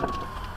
you